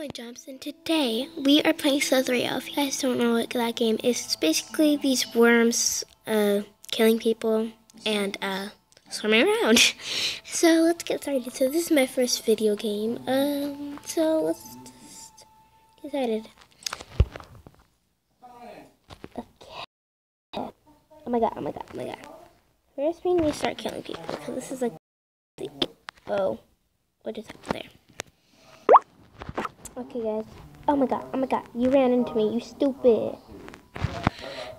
my jumps and today we are playing Slither.io. If you guys don't know what that game is, it's basically these worms uh, killing people and uh, swimming around. so let's get started. So this is my first video game. Um, so let's just get started. Okay. Oh my god, oh my god, oh my god. First we need to start killing people because this is like oh what is up there? Okay, guys. Oh my god, oh my god, you ran into me, you stupid.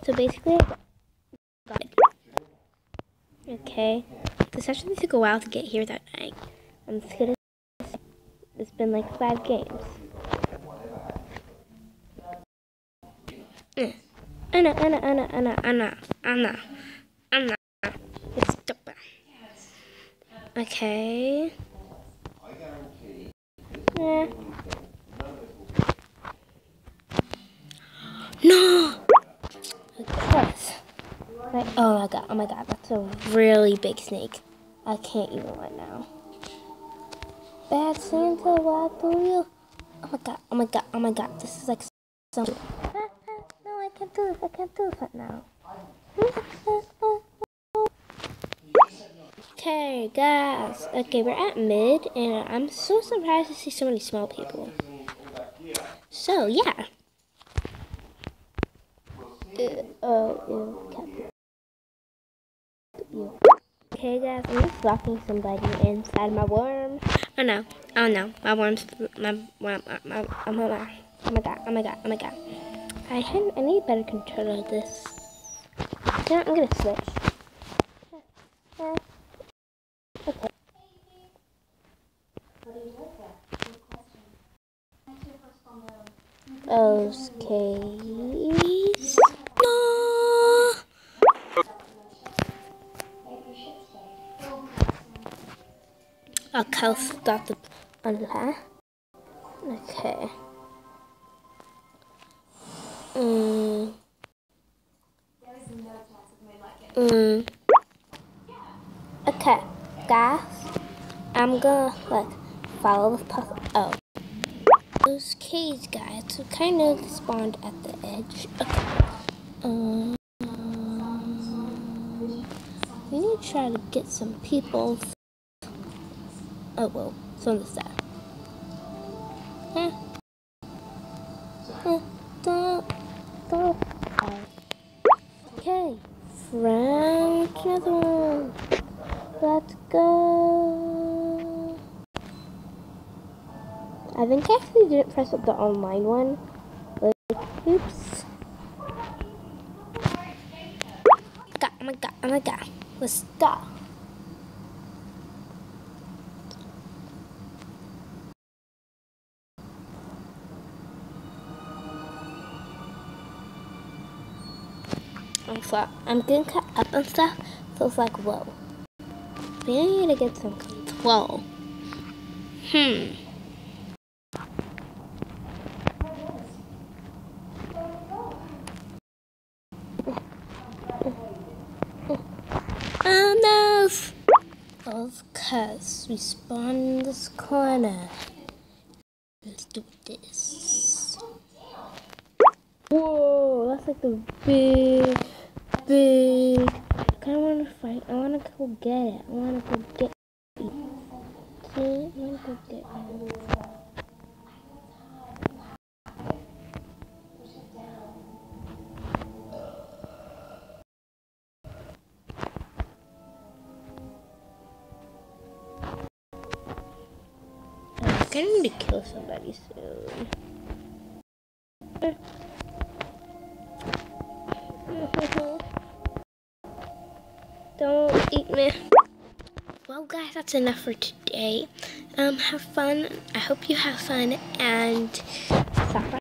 So basically, Okay. This actually took a while to get here without dying. I'm just gonna. It's been like five games. Eh. Anna, Anna, Anna, Anna, Anna, Anna, Anna. It's stupid. Okay. Oh my god, oh my god, that's a really big snake. I can't even right now. Bad Santa, what the wheel. Oh my god, oh my god, oh my god, this is like so. no, I can't do this, I can't do this right now. Okay, guys. Okay, we're at mid, and I'm so surprised to see so many small people. So, yeah. Uh, oh, ew, guys, I'm just blocking somebody inside my worm. Oh no, oh no, my worm's, my, worm, my, my, oh my, oh my god, oh my god, oh my god. Oh I, had, I need better control of this. You know, I'm gonna switch. Okay. Okay. I'll start the unlock. Okay. Mm. Mm. Okay, guys. I'm gonna like follow the puzzle. Oh. Those caves guys who kind of spawned at the edge. Okay. Um, we need to try to get some people. Oh, well, it's on the side. Okay, friend, another one. Let's go. I think I actually didn't press up the online one. Like, oops. Oh my god, oh my god. Let's stop. So I'm getting cut up and stuff, so it's like, whoa. We need to get some control. Hmm. Enough! Of course, we spawn in this corner. Let's do this. Whoa, that's like the big, big. I kind of want to fight. I want to go get it. I want to go get it. See? I want to go get it. I need to kill somebody soon. Eat me. Well, guys, that's enough for today. Um, have fun. I hope you have fun and stop